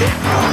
Yeah.